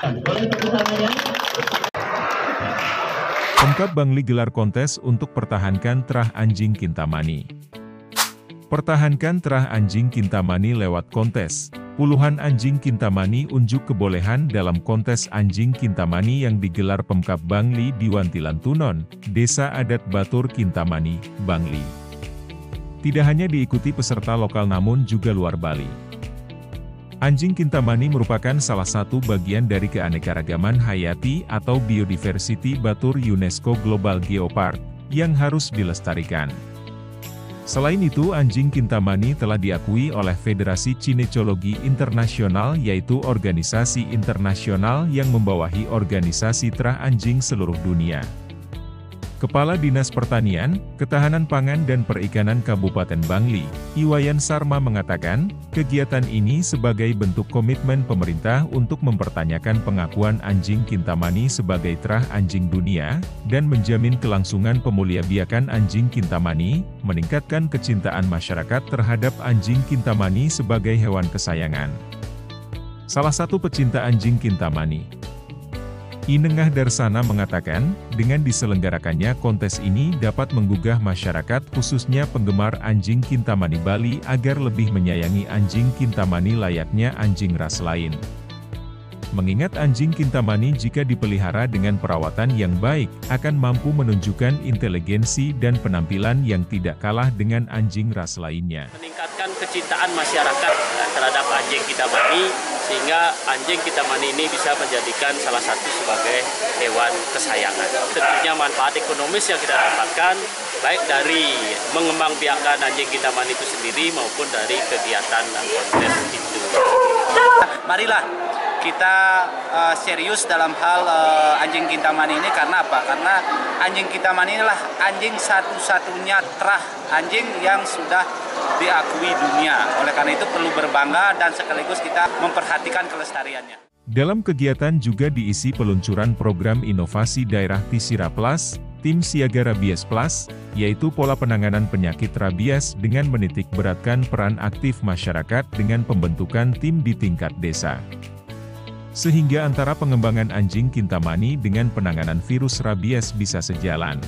Boleh Bangli gelar kontes untuk pertahankan terah anjing Kintamani. Pertahankan terah anjing Kintamani lewat kontes. Puluhan anjing Kintamani unjuk kebolehan dalam kontes anjing Kintamani yang digelar Pemkap Bangli di Wantilan Tunon, Desa Adat Batur Kintamani, Bangli. Tidak hanya diikuti peserta lokal namun juga luar Bali. Anjing Kintamani merupakan salah satu bagian dari keanekaragaman hayati atau biodiversity Batur UNESCO Global Geopark, yang harus dilestarikan. Selain itu anjing Kintamani telah diakui oleh Federasi Cinecologi Internasional yaitu organisasi internasional yang membawahi organisasi terah anjing seluruh dunia. Kepala Dinas Pertanian, Ketahanan Pangan dan Perikanan Kabupaten Bangli, Iwayan Sarma mengatakan, kegiatan ini sebagai bentuk komitmen pemerintah untuk mempertanyakan pengakuan anjing Kintamani sebagai terah anjing dunia, dan menjamin kelangsungan pemuliabiakan anjing Kintamani, meningkatkan kecintaan masyarakat terhadap anjing Kintamani sebagai hewan kesayangan. Salah satu pecinta anjing Kintamani, Inengah Darsana mengatakan, dengan diselenggarakannya kontes ini dapat menggugah masyarakat khususnya penggemar anjing Kintamani Bali agar lebih menyayangi anjing Kintamani layaknya anjing ras lain. Mengingat anjing Kintamani jika dipelihara dengan perawatan yang baik, akan mampu menunjukkan inteligensi dan penampilan yang tidak kalah dengan anjing ras lainnya. Meningkatkan kecintaan masyarakat terhadap anjing Kintamani sehingga anjing kita mani ini bisa menjadikan salah satu sebagai hewan kesayangan. Tentunya manfaat ekonomis yang kita dapatkan baik dari mengembangbiakan anjing kita mani itu sendiri maupun dari kegiatan dan kontes itu. Marilah kita uh, serius dalam hal uh, anjing kintaman ini karena apa? Karena anjing kintaman inilah anjing satu-satunya terah anjing yang sudah diakui dunia. Oleh karena itu perlu berbangga dan sekaligus kita memperhatikan kelestariannya. Dalam kegiatan juga diisi peluncuran program inovasi daerah Tisira Plus, tim siaga rabies plus, yaitu pola penanganan penyakit rabies dengan menitik beratkan peran aktif masyarakat dengan pembentukan tim di tingkat desa. Sehingga antara pengembangan anjing kintamani dengan penanganan virus rabies bisa sejalan.